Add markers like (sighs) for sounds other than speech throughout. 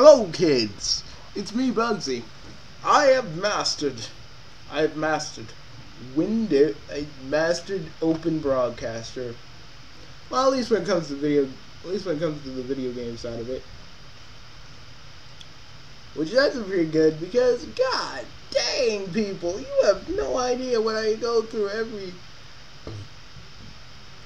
Hello, kids. It's me, Bugsy. I have mastered. I have mastered window. I mastered Open Broadcaster. Well, at least when it comes to video, at least when it comes to the video game side of it, which is actually pretty good because God dang, people, you have no idea what I go through every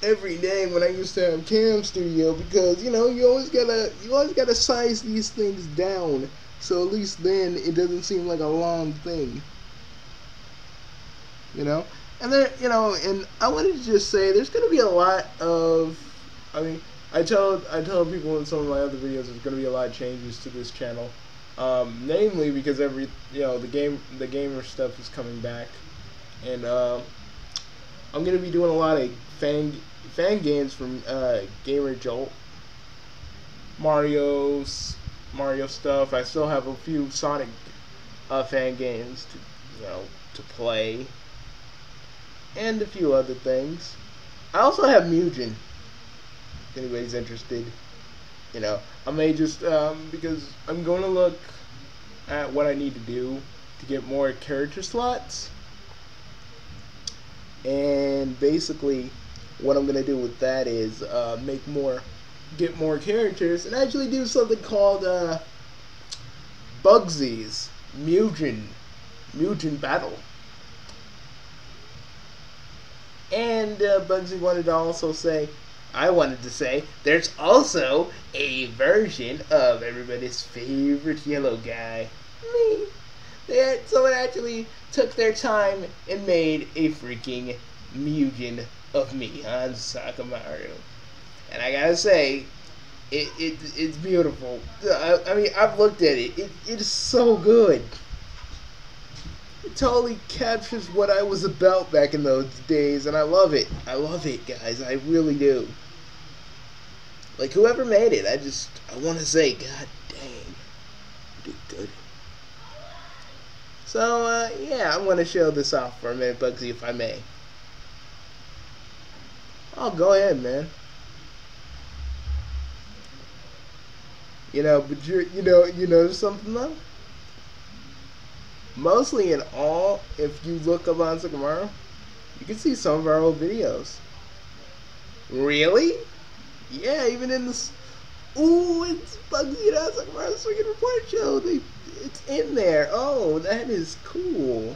every day when I used to have Cam Studio because you know you always gotta you always gotta size these things down. So at least then it doesn't seem like a long thing. You know, and there you know, and I wanted to just say there's gonna be a lot of, I mean, I tell I tell people in some of my other videos there's gonna be a lot of changes to this channel, um, namely because every you know the game the gamer stuff is coming back, and uh, I'm gonna be doing a lot of fan fan games from uh, Game Jolt, Mario's Mario stuff. I still have a few Sonic uh, fan games to you know to play, and a few other things. I also have Mugen. If anybody's interested, you know, I may just um, because I'm going to look at what I need to do to get more character slots, and basically what I'm gonna do with that is uh, make more, get more characters, and actually do something called uh, Bugsy's Mugen, Mugen Battle. And uh, Bugsy wanted to also say, I wanted to say, there's also a version of everybody's favorite yellow guy, me. Had, someone actually took their time and made a freaking Mugen of me Onsokumaru. And I gotta say, it, it it's beautiful. I, I mean, I've looked at it. It it is so good. It totally captures what I was about back in those days, and I love it. I love it, guys. I really do. Like whoever made it, I just I want to say, God dang, did good. So uh, yeah, I'm gonna show this off for a minute, Bugsy, if I may. Oh, go ahead, man. You know, but you you know you know something though. Mostly in all, if you look up Onsokumaru, you can see some of our old videos. Really? Yeah, even in this. Ooh, it's Bugsy and Sakamaru Swinging Report Show. They, it's in there. Oh, that is cool.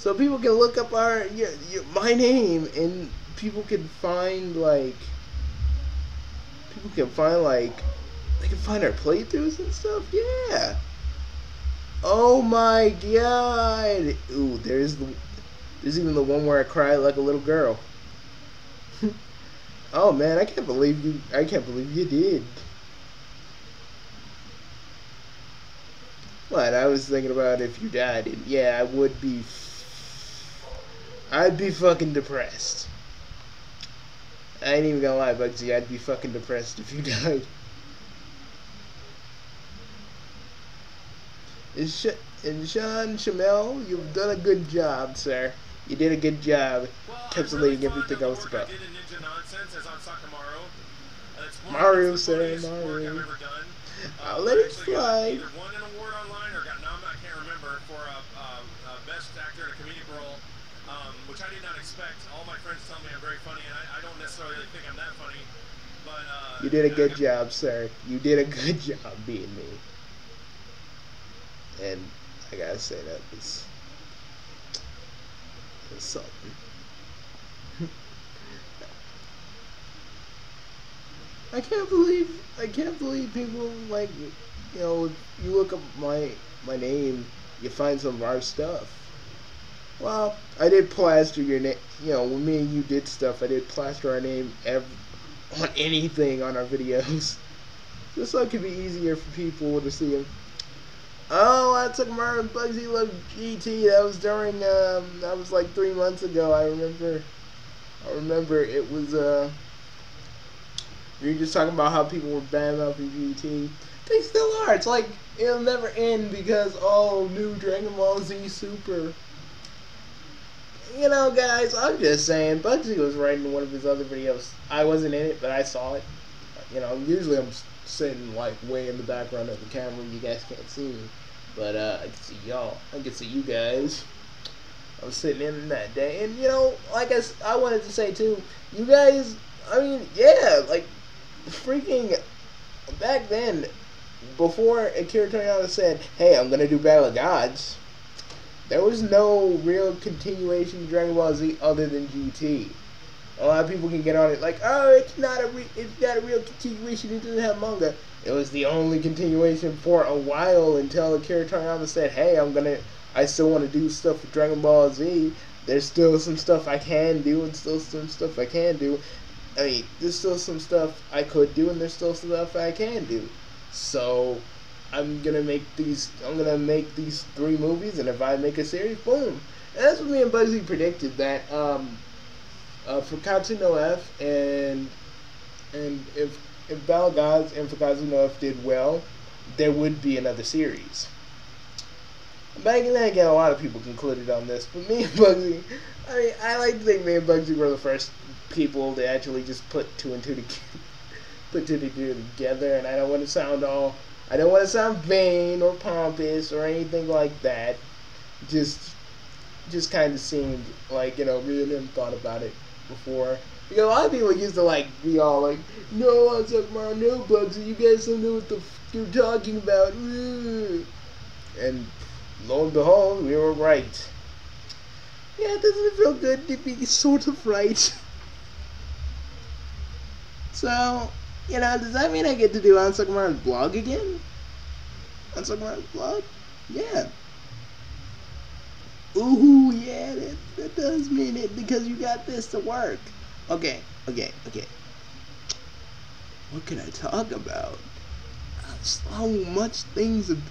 So people can look up our your, your, my name and people can find like people can find like they can find our playthroughs and stuff. Yeah. Oh my god. Ooh, there's the there's even the one where I cried like a little girl. (laughs) oh man, I can't believe you I can't believe you did. What, I was thinking about if you died and yeah, I would be I'd be fucking depressed. I ain't even gonna lie, Bugsy. I'd be fucking depressed if you (laughs) died. And, Sh- and Sean Shamel, you've done a good job, sir. You did a good job well, encapsulating really everything I was about. Mario sir, Mario. I'll let it fly. Either won an award online or got nominated, I can't remember, for a, a, a best actor in a comedic role um, which I did not expect. All my friends tell me I'm very funny, and I, I don't necessarily think I'm that funny. But uh, you did a good job, sir. You did a good (laughs) job being me. And I gotta say that was, something. (laughs) I can't believe I can't believe people like you know you look up my my name you find some of our stuff. Well, I did plaster your name. You know, when me and you did stuff, I did plaster our name ev- on anything on our videos, just so it could be easier for people to see them. Oh, I took Marvin Bugsy Love GT. That was during. Um, that was like three months ago. I remember. I remember it was. Uh, you were just talking about how people were bad mouthing GT. They still are. It's like it'll never end because oh, new Dragon Ball Z Super. You know, guys, I'm just saying. Bugsy was writing one of his other videos. I wasn't in it, but I saw it. You know, usually I'm sitting like way in the background of the camera. You guys can't see me, but uh, I can see y'all. I can see you guys. I was sitting in that day, and you know, like I, I wanted to say too, you guys. I mean, yeah, like freaking back then, before Akira Toriyama said, "Hey, I'm gonna do Battle of Gods," there was no real continuation of Dragon Ball Z other than GT. A lot of people can get on it like, "Oh, it's not a it's not a real continuation. It doesn't have manga." It was the only continuation for a while until Akira Toriyama said, "Hey, I'm gonna, I still want to do stuff with Dragon Ball Z. There's still some stuff I can do, and still some stuff I can do. I mean, there's still some stuff I could do, and there's still stuff I can do. So, I'm gonna make these. I'm gonna make these three movies, and if I make a series, boom. And that's what me and Bugsy predicted that um, uh, for Fukkatsu no F and and if if Gods and Fukkatsu no F did well, there would be another series. Back then again, a lot of people concluded on this, but me and Bugsy, I mean, I like to think me and Bugsy were the first people to actually just put two and two together, (laughs) put two together, and I don't want to sound all, I don't want to sound vain or pompous or anything like that. Just, just kind of seemed like you know and him thought about it before. Because a lot of people used to like be all like, "No, I'm talking about no Bugsy. You guys don't know what the f- you're talking about." Ugh." And lo and behold, we were right. Yeah, doesn't it feel good to be sort of right? (laughs) so, you know, does that mean I get to do Onsokumaru's blog again? Onsokumaru's blog? Yeah. Ooh, yeah, that, that does mean it because you got this to work. Okay, okay, okay. What can I talk about? So much things have,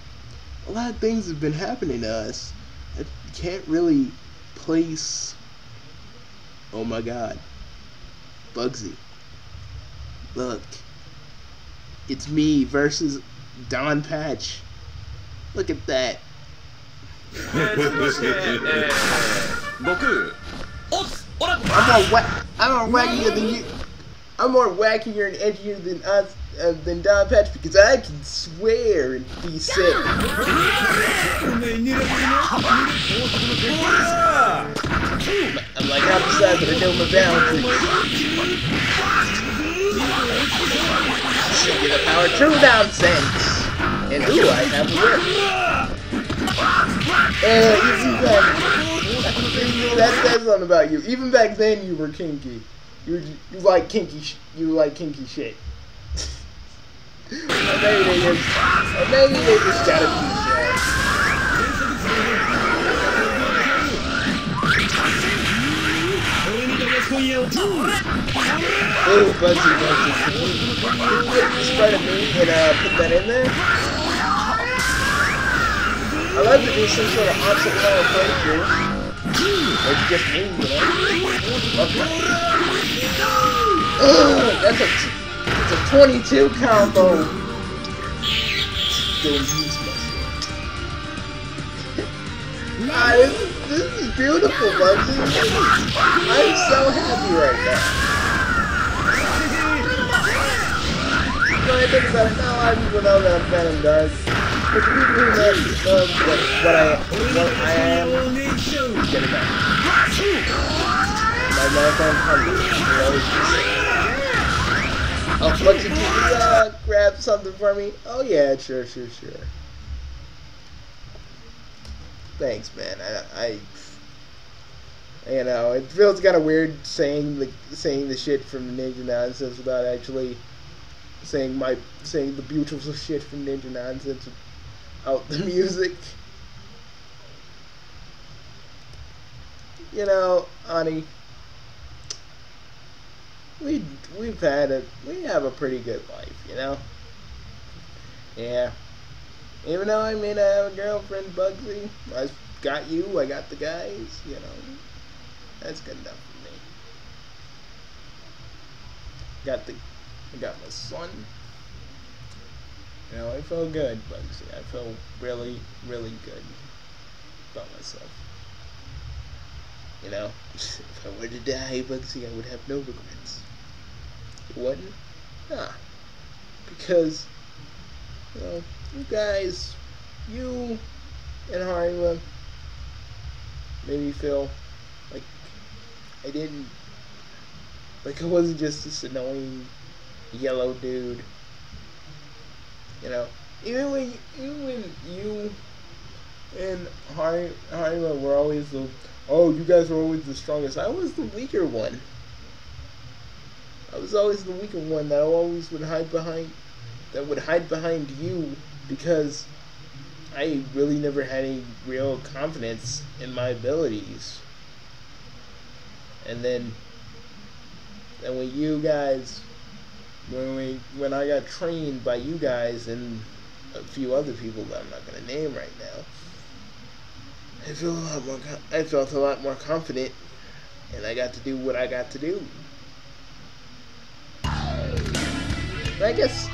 a lot of things have been happening to us. I can't really place. Oh my God, Bugsy. Look, it's me versus Don Patch. Look at that. I'm more wha- I'm more wackier than you. I'm more wackier and edgier than us uh, than Don Patch because I can swear and be sick. I'm like, I'm beside, but I know my boundaries. Show you the power of true nonsense. And ooh, I have a whip. And even back, that says something about you. Even back then, you were kinky. You you like kinky. You like kinky shit. (laughs) maybe they just, maybe they just gotta be shy. Can get this part of me and uh, put that in there? I love to do some sort of opposite color playthrough. Or just me, you know? Okay. Ugh, that's a, that's a 22 combo. Don't use my Ah, this, is- beautiful, Bugsy. I'm so happy right now. When I think about it, not a people know that Phantom Dark. But the people who know, what, what I what I am, get it back. My marathon hungry. You always Oh, Bugsy, can you uh, grab something for me? Oh yeah, sure, sure, sure. Thanks, man. I, I you know, it feels kind of weird saying the saying the shit from Ninja Nonsense without actually saying my saying the beautiful (laughs) shit from Ninja Nonsense without the music. You know, honey, we we've had a we have a pretty good life, you know. Yeah. Even though I may not have a girlfriend, Bugsy, I got you, I got the guys, you know. That's good enough for me. Got the, I got my son. You know, I feel good, Bugsy. I feel really, really good about myself. You know, (laughs) if I were to die, Bugsy, I would have no regrets. You wouldn't? Ah. because you know you guys, you and Harima made me feel like I didn't like I wasn't just this annoying yellow dude. You know, even when even when you and Hari Harima were always the oh you guys were always the strongest. I was the weaker one. I was always the weaker one that always would hide behind that would hide behind you because I really never had any real confidence in my abilities. And then and when you guys when we when I got trained by you guys and a few other people that I'm not gonna name right now, I feel a lot more. I felt a lot more confident, and I got to do what I got to do. I guess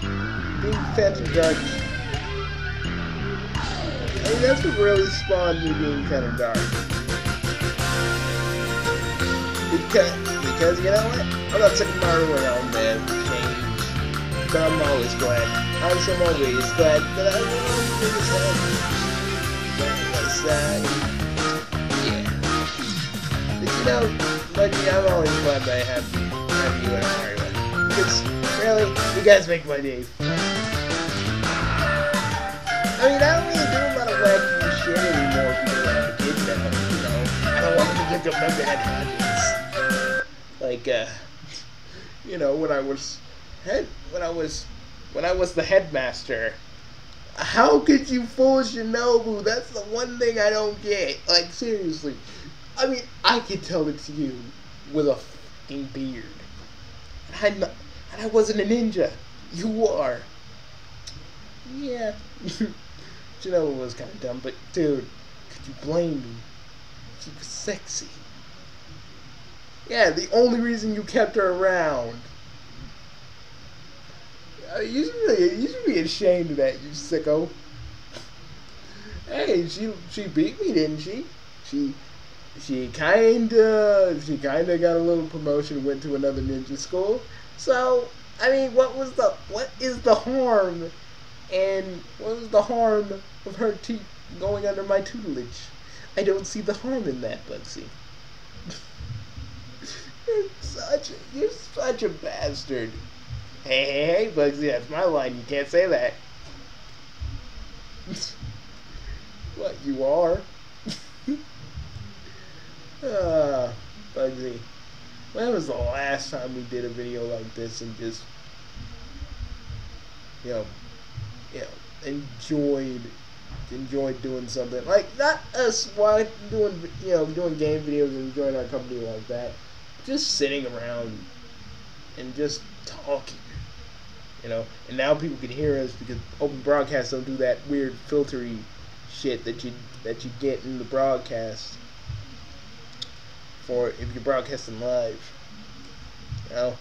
being Phantom Dark. Mean, that's what really spawned me being kind of Dark. Because, because you know what? I'm not taking my around, man. Change. But I'm always glad. I'm so always glad that I this That was sad. Yeah. But you know, Lucky, I'm always glad that I have, have you and Mario. Because, really, you guys make my day. I mean, I don't really do you know. I don't want to give them my bad habits. Like, uh, you know, when I was head, when I was, when I was the headmaster. How could you fool Shinobu? That's the one thing I don't get. Like, seriously. I mean, I could tell it's you with a fucking beard. I'm not, and I wasn't a ninja. You are. Yeah. (laughs) Shinobu was kind of dumb, but dude, could you blame me? She was sexy. Yeah, the only reason you kept her around. Uh, you, should really, you should be ashamed of that, you sicko. Hey, she she beat me, didn't she? She she kinda she kinda got a little promotion, went to another ninja school. So I mean, what was the what is the harm, and what was the harm of her te- going under my tutelage? I don't see the harm in that, Bugsy. (laughs) you're such a, you're such a bastard. Hey, hey, hey, Bugsy, that's my line. You can't say that. (laughs) what you are? (laughs) Ah, Bugsy. When was the last time we did a video like this and just, you know, you know, enjoyed, enjoyed doing something like not us while doing, you know, doing game videos and enjoying our company like that, just sitting around and just talking, you know. And now people can hear us because open broadcasts don't do that weird filtery shit that you that you get in the broadcast for if you're broadcasting live. You know,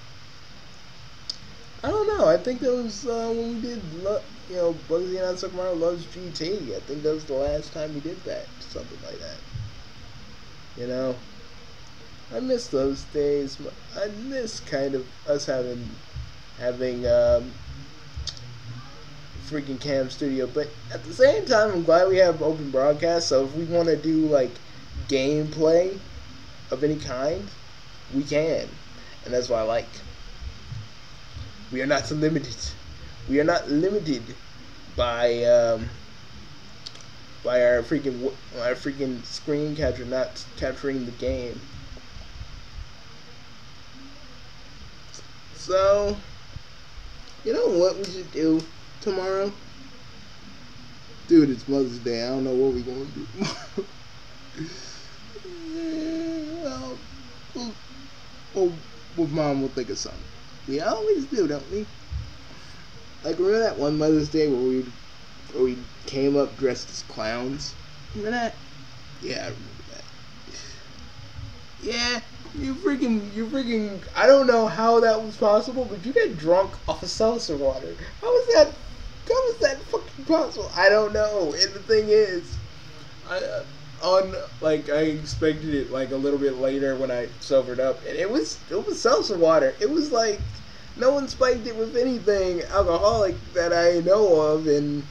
I don't know. I think that was uh, when we did, you know, Bugsy and Sukamaru loves GT. I think that was the last time we did that, something like that. You know, I miss those days. I miss kind of us having having um, freaking cam studio, but at the same time, I'm glad we have open broadcast. So if we want to do like gameplay of any kind, we can. And that's what I like. We are not limited. We are not limited by um, by our freaking our freaking screen capture not capturing the game. So, you know what we should do tomorrow? Dude, it's Mother's Day. I don't know what we're gonna do. (laughs) well, well, well, well, mom will think of something. We always do, don't we? Like remember that one Mother's Day where we where we came up dressed as clowns? Remember that? Yeah, I remember that. Yeah, you freaking, you freaking. I don't know how that was possible, but you got drunk off of seltzer water. How was that? How was that fucking possible? I don't know. And the thing is, I. Uh, on like I expected it like a little bit later when I sobered up, and it was it was seltzer water. It was like no one spiked it with anything alcoholic that I know of, and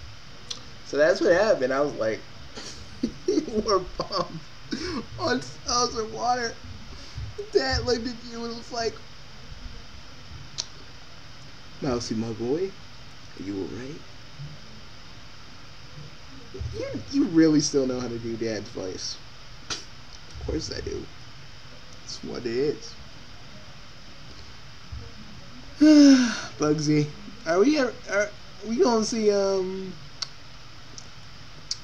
so that's what happened. I was like, (laughs) we're pumped on salsa water. Dad looked at you and was like, Mousy, my boy, are you alright? You, you really still know how to do dad's voice. Of course I do. That's what it is. (sighs) Bugsy, are we are, we gonna see um?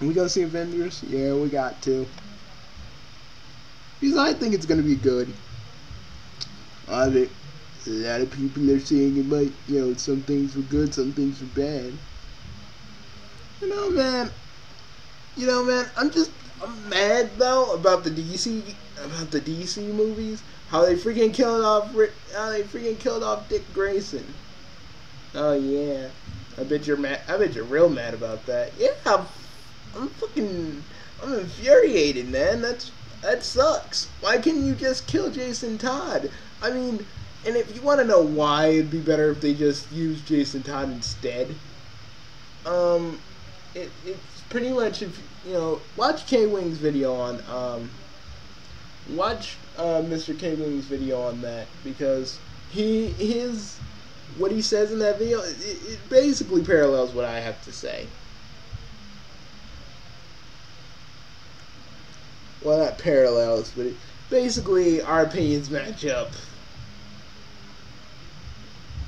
We gonna see Avengers? Yeah, we got to. Because I think it's gonna be good. I think a lot of people are saying it might, you know, some things were good, some things were bad. You know, man. You know, man. I'm just I'm mad though about the DC about the DC movies. How they freaking killed off how they freaking killed off Dick Grayson. Oh yeah. I bet you're mad. I bet you're real mad about that. Yeah, I'm, I'm fucking. I'm infuriated, man. That's that sucks. Why can't you just kill Jason Todd? I mean, and if you want to know why, it'd be better if they just use Jason Todd instead. Um, it, it's pretty much if you know watch K Wing's video on um watch uh, Mr. K Wing's video on that because he his what he says in that video it, it basically parallels what I have to say. Well, not parallels, but it, basically our opinions match up.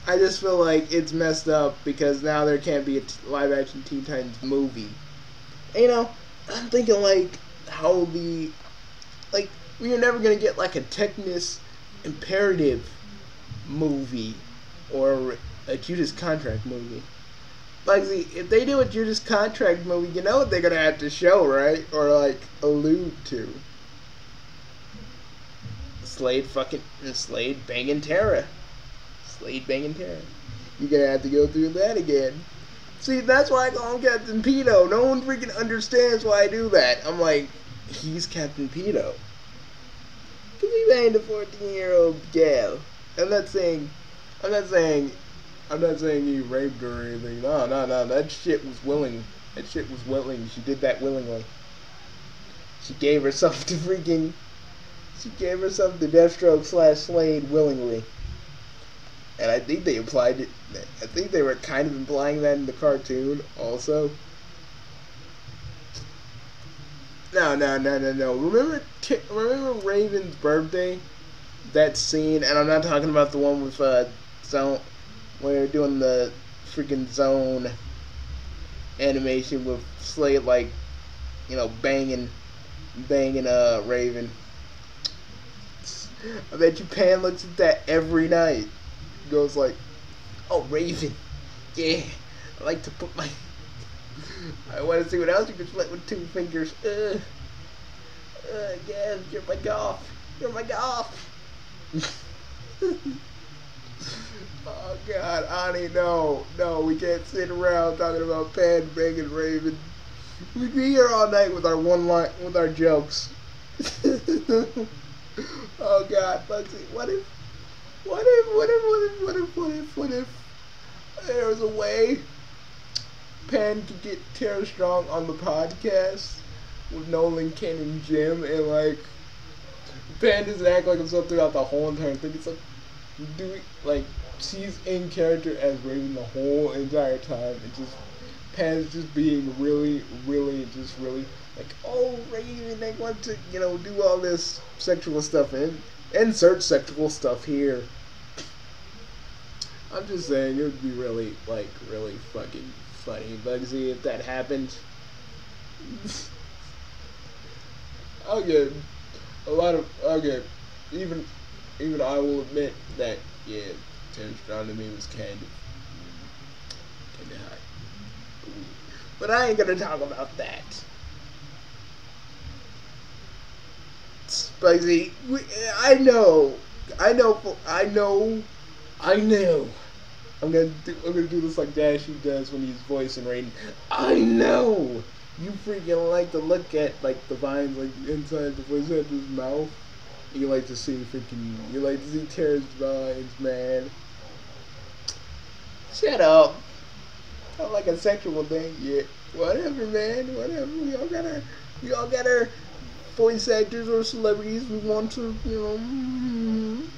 I just feel like it's messed up because now there can't be a live action Teen Titans movie. You know, I'm thinking like how the like we are never gonna get like a Technus Imperative movie or a Judas Contract movie. Like, see, if they do a Judas Contract movie, you know what they're gonna have to show, right? Or like allude to. Slade fucking Slade banging Tara. Slade banging Tara. You're gonna have to go through that again. See, that's why I call him Captain Pedo. No one freaking understands why I do that. I'm like, he's Captain Pedo. Cause he banged a 14 year old gal. I'm not saying, I'm not saying, I'm not saying he raped her or anything. No, no, no. That shit was willing. That shit was willing. She did that willingly. She gave herself to freaking. She gave herself to Deathstroke slash Slade willingly. And I think they implied it. I think they were kind of implying that in the cartoon also. No, no, no, no, no. Remember, remember Raven's birthday? That scene, and I'm not talking about the one with uh, Zone, where they're doing the freaking Zone animation with Slade like, you know, banging, banging uh Raven. I bet you Pan looks at that every night. Goes like, "Oh, Raven, yeah, I like to put my." I want to see what else you can split with two fingers. Uh, uh, yeah, you're my golf. You're my golf. (laughs) oh God, Ani, no, no, we can't sit around talking about Pan banging Raven. We'd be here all night with our one line, with our jokes. (laughs) oh God, Bugsy, what if, what if, what if, what if, what if, what if, what if there was a way Pan could get Tara Strong on the podcast with Nolan, Ken, and Jim, and like Pan doesn't act like himself throughout the whole entire thing. It's like, do like she's in character as Raven the whole entire time, and just Pan's just being really, really, just really like, oh Raven, they want to, you know, do all this sexual stuff and insert sexual stuff here. I'm just saying it would be really, like, really fucking funny, Bugsy, if that happened. (laughs) okay, a lot of okay, even even I will admit that yeah, Tim Strong to me was kind of kind of hot, but I ain't gonna talk about that. Bugsy, we, I know, I know, I know, I know. I'm gonna do, I'm gonna do this like Dashie does when he's voicing Raiden. I know you freaking like to look at like the vines like inside the voice actor's mouth. You like to see freaking you like to see Tara's vines, man. Shut up. Not like a sexual thing. Yeah. Whatever, man. Whatever. We all got our, we all got our voice actors or celebrities we want to, you know. mm,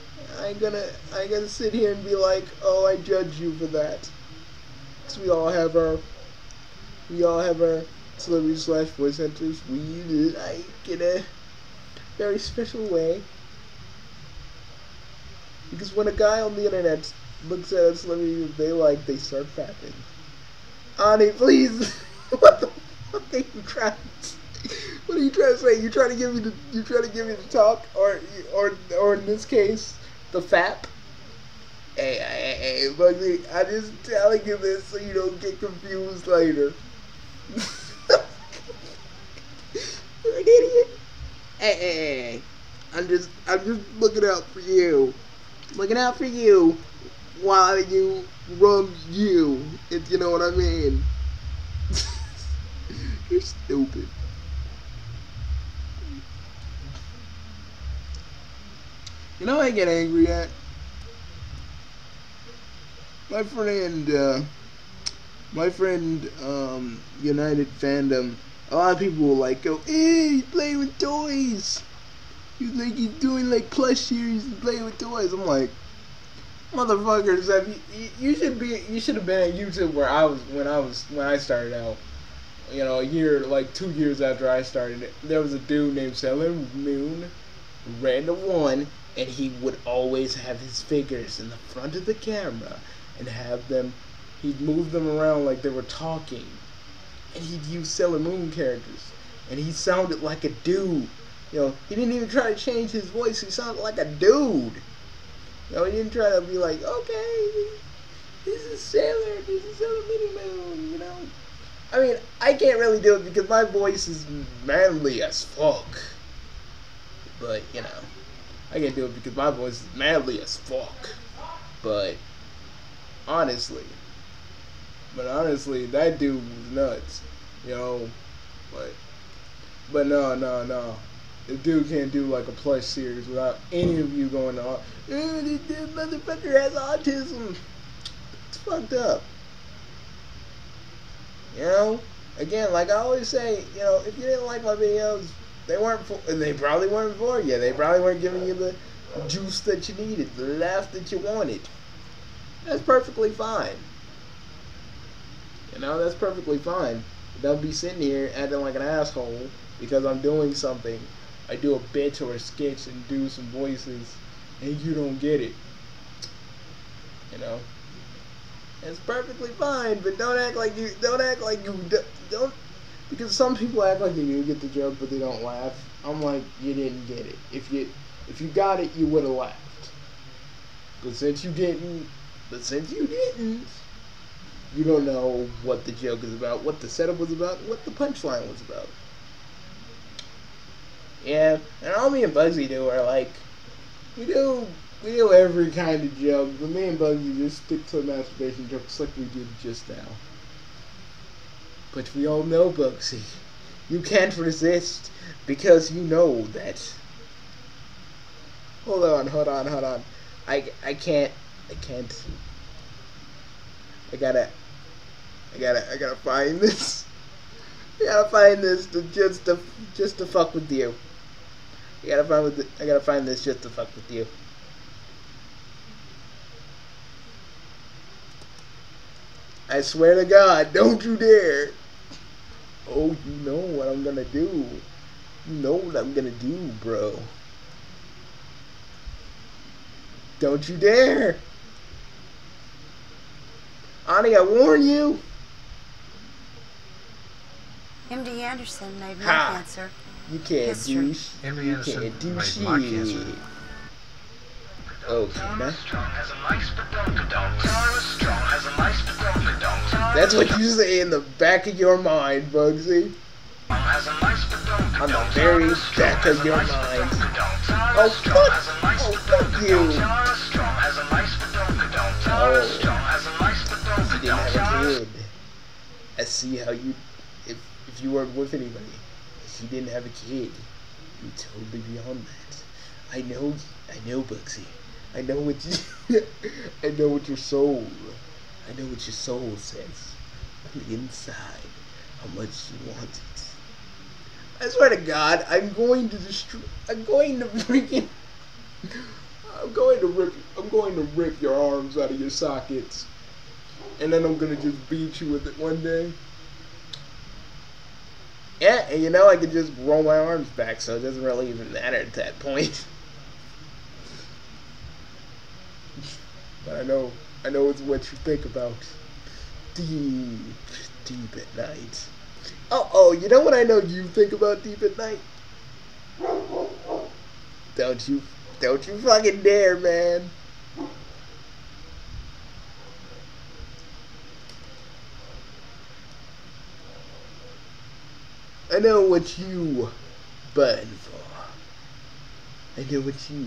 I ain't gonna, I ain't gonna sit here and be like, oh, I judge you for that. Cause we all have our, we all have our celebrity slash voice actors we like in a very special way. Because when a guy on the internet looks at a celebrity they like, they start fapping. Ani, please. (laughs) what the fuck are you trying? What are you trying to say? You trying to give me the you trying to give me the talk or or or in this case the fap? Hey, hey, hey, Bugsy, I'm just telling you this so you don't get confused later. (laughs) You're an idiot. Hey, hey, hey, I'm just I'm just looking out for you. Looking out for you while you rub you, if you know what I mean. (laughs) You're stupid. You know I get angry at? My friend, uh, my friend, um, United Fandom, a lot of people will like go, he's playing with toys. He's like, he's doing like plush series and playing with toys. I'm like, motherfuckers, have you, you, you should be, you should have been at YouTube where I was, when I was, when I started out. You know, a year, like two years after I started, there was a dude named Sailor Moon, random one, and he would always have his figures in the front of the camera and have them he'd move them around like they were talking. And he'd use Sailor Moon characters. And he sounded like a dude. You know he didn't even try to change his voice. He sounded like a dude. You know he didn't try to be like okay this is Sailor this is Sailor Mini Moon you know? I mean I can't really do it because my voice is manly as fuck. But you know I can't do it because my voice is madly as fuck. But honestly, but honestly, that dude was nuts, you know. But but no, no, no. The dude can't do like a plush series without any of you going on. Eh, this, this motherfucker has autism. It's fucked up. You know. Again, like I always say, you know, if you didn't like my videos, they weren't for, and they probably weren't for you. They probably weren't giving you the juice that you needed, the laugh that you wanted. That's perfectly fine. You know, that's perfectly fine. Don't be sitting here acting like an asshole because I'm doing something. I do a bit or a sketch and do some voices, and you don't get it. You know, it's perfectly fine, but don't act like you don't act like you don't because some people act like they do get the joke, but they don't laugh. I'm like, you didn't get it. If you if you got it, you would have laughed. But since you didn't, but since you didn't, you don't know what the joke is about, what the setup was about, what the punchline was about. Yeah, and all me and Bugsy do are like, we do we do every kind of joke, but me and Bugsy just stick to the masturbation jokes like we did just now. But we all know, Bugsy, you can't resist because you know that. Hold on, hold on, hold on. I, I can't, I can't. I gotta, I gotta, I gotta find this. I gotta find this to just to just to fuck with you. I gotta find with I gotta find this just to fuck with you. I swear to God, don't you dare. Oh, you know what I'm gonna do. You know what I'm gonna do, bro. Don't you dare. Ani, I warn you. MD Anderson made my Ha. cancer. You can't History. do sh- Henry You Anderson can't do made shit. my cancer. Oh, Man. That's what you say in the back of your mind, Bugsy. On the very back of your mind. Oh, fuck! Oh, fuck you! Oh, you didn't have a kid. I see how you, if if you weren't with anybody, if you didn't have a kid, you're totally beyond that. I know, I know, Bugsy. I know what you, (laughs) I know what your soul I know what your soul says on the inside, how much you want it. I swear to God, I'm going to destroy. I'm going to (laughs) freaking. I'm going to rip. I'm going to rip your arms out of your sockets, and then I'm gonna just beat you with it one day. Yeah, and you know I can just roll my arms back, so it doesn't really even matter at that point. (laughs) but I know, I know it's what you think about deep, deep at night. Oh, oh, you know what I know you think about deep at night? Don't you, don't you fucking dare, man. I know what you burn for. I know what you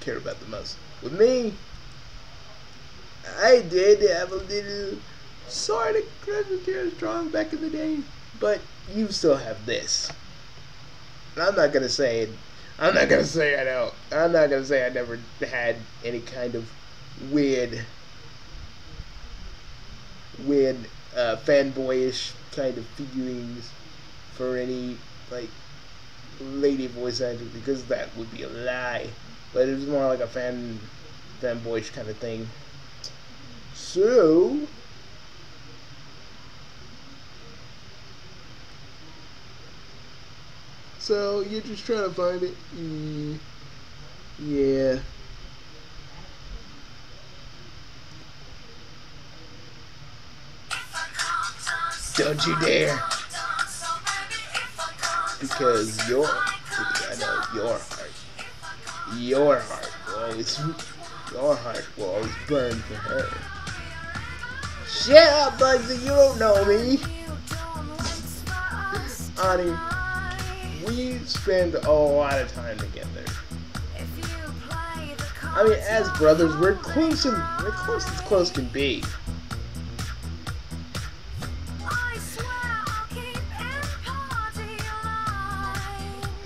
care about the most. With me, I did have a little sort of Crescent strong back in the day, but you still have this. I'm not gonna say I'm not gonna say I don't. I'm not gonna say I never had any kind of weird, weird uh, fanboyish kind of feelings for any like lady voice actor because that would be a lie. But it was more like a fan fanboyish kind of thing. So So you're just trying to find it? Mm, yeah. Don't you dare. Because your, I know your heart, your heart will always, your heart will always burn for her. Shut up, Bugsy, you don't know me. Honey, we spend a lot of time together. I mean, as brothers, we're close and we're close as close can be.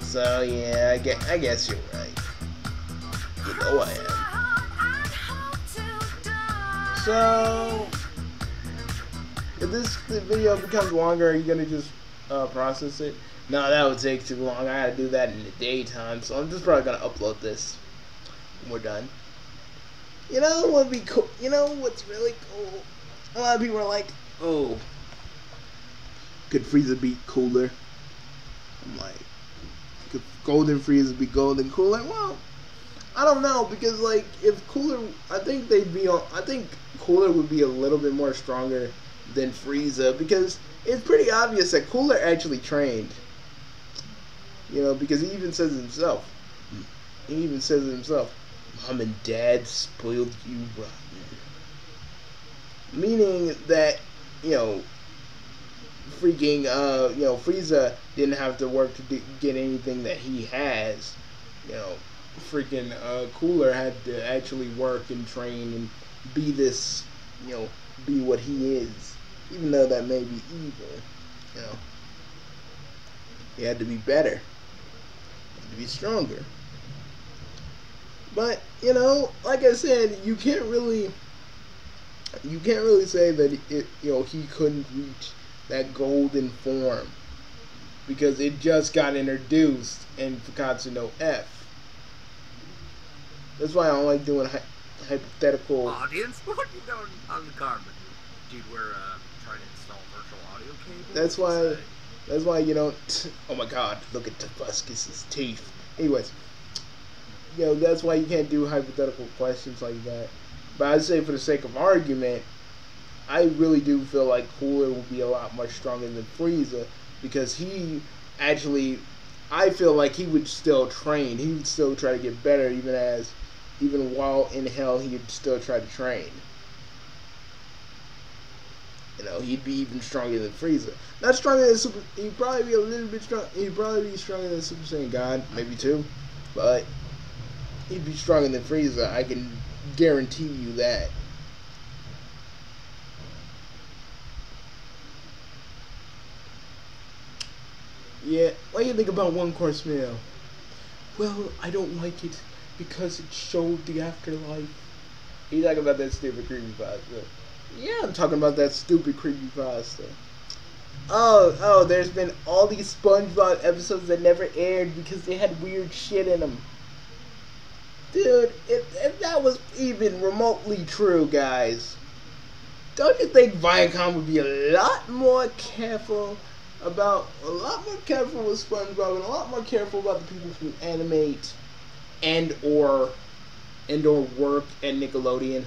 So yeah, I guess, I guess you're right. You know I am. So, if this video becomes longer, are you gonna just uh, process it? No, that would take too long. I gotta do that in the daytime, so I'm just probably gonna upload this we're done. You know what would be cool? You know what's really cool? A lot of people are like, "Oh, could Frieza be cooler?" I'm like, could Golden Frieza be golden cooler? Well, I don't know because like if Cooler, I think they'd be on. I think Cooler would be a little bit more stronger than Frieza because it's pretty obvious that Cooler actually trained. You know, because he even says it himself. He even says it himself. Mom and Dad spoiled you rotten. Meaning that, you know, freaking, uh, you know, Frieza didn't have to work to do, get anything that he has. You know, freaking uh, Cooler had to actually work and train and be this, you know, be what he is. Even though that may be evil, you know. He had to be better. To be stronger. But, you know, like I said, you can't really you can't really say that it you know he couldn't reach that golden form because it just got introduced in Fukkatsu no F. That's why I don't like doing hy- hypothetical. Audience, (laughs) what are you doing on the carpet? Dude, we're uh, That's why. That's why you don't. Oh my God! Look at Tobuscus's teeth. Anyways, you know that's why you can't do hypothetical questions like that. But I'd say for the sake of argument, I really do feel like Cooler will be a lot much stronger than Frieza because he actually, I feel like he would still train. He would still try to get better, even as, even while in hell, he would still try to train. You know, he'd be even stronger than Frieza. Not stronger than Super. He'd probably be a little bit strong. He'd probably be stronger than Super Saiyan God, maybe two, but he'd be stronger than Frieza. I can guarantee you that. Yeah, what do you think about one course meal? Well, I don't like it because it showed the afterlife. You talk about that stupid creepy pasta. Yeah, I'm talking about that stupid creepypasta. Oh, oh, there's been all these SpongeBob episodes that never aired because they had weird shit in them. Dude, if, if that was even remotely true, guys, don't you think Viacom would be a lot more careful about, a lot more careful with SpongeBob and a lot more careful about the people who animate and or, and or work at Nickelodeon?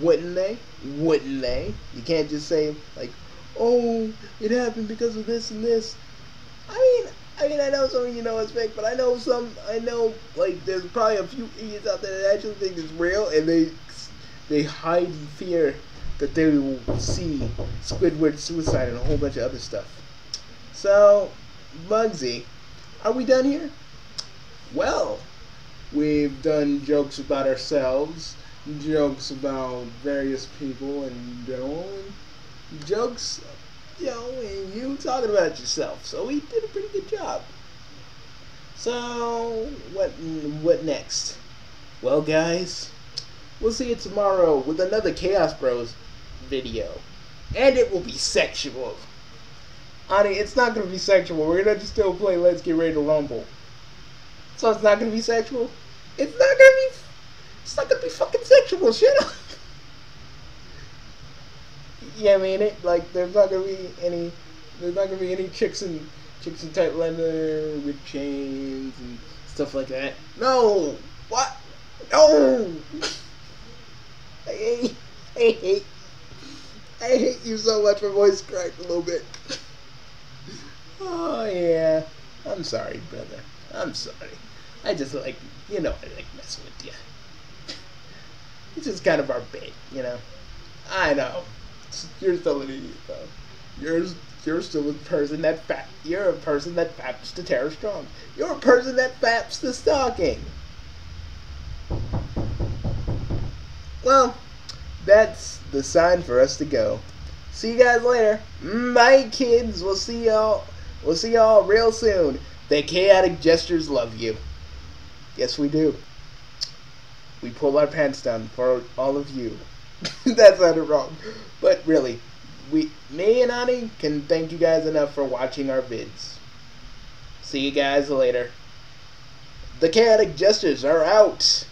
Wouldn't they? Wouldn't they? You can't just say, like, oh, it happened because of this and this. I mean, I mean, I know some of you know it's fake, but I know some. I know like there's probably a few idiots out there that actually think it's real, and they they hide in fear that they will see Squidward suicide and a whole bunch of other stuff. So, Bugsy, are we done here? Well, we've done jokes about ourselves, jokes about various people, and jokes you know, and you talking about yourself. So he did a pretty good job. So what what next? Well, guys, we'll see you tomorrow with another Chaos Bros video, and it will be sexual. Honey, it's not gonna be sexual. We're gonna just still play Let's Get Ready to Rumble. So it's not gonna be sexual. It's not gonna be. It's not gonna be fucking sexual. Shut up. (laughs) Yeah, I mean it. Like, there's not gonna be any. There's not gonna be any chicks in chicks in tight leather with chains and stuff like that. No. What? No. (laughs) I hate. I hate. I hate you so much. My voice cracked a little bit. (laughs) Oh yeah. I'm sorry, brother. I'm sorry. I just like, you know, I like messing with you. It's just kind of our bait, you know. I know. You're still an idiot, though. You're you're still a person that fap. You're a person that faps to Tara Strong. You're a person that faps to stalking. Well, that's the sign for us to go. See you guys later. Bye, kids. We'll see y'all. We'll see y'all real soon. The chaotic gestures love you. Yes, we do. We pull our pants down for all of you. (laughs) that sounded wrong. But really, we, me and Ani can thank you guys enough for watching our vids. See you guys later. The chaotic gestures are out.